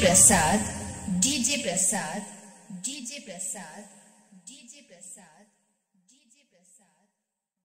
प्रसाद DJ प्रसाद DJ प्रसाद